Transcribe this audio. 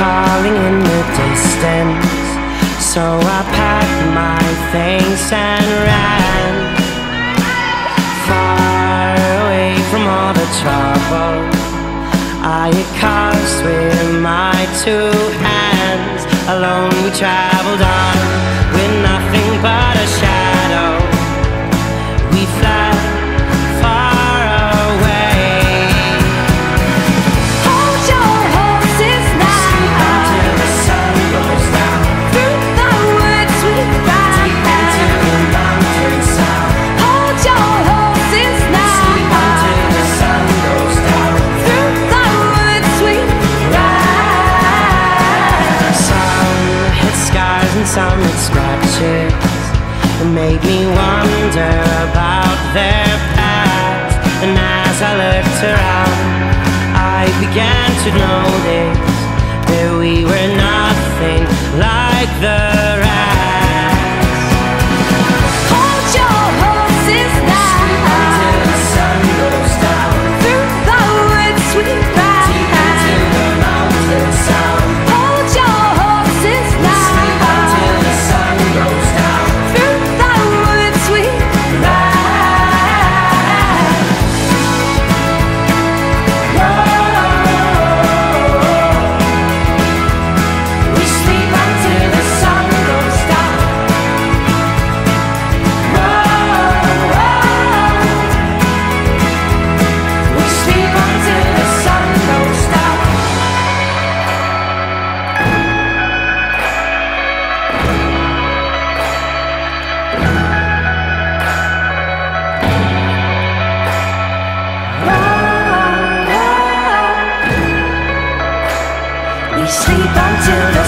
calling in the distance. So I packed my things and ran Far away from all the trouble. I had with my two hands. Alone we traveled on. And some hit scratches. It made me wonder about their past. And as I looked around, I began to notice that we were rest. onto the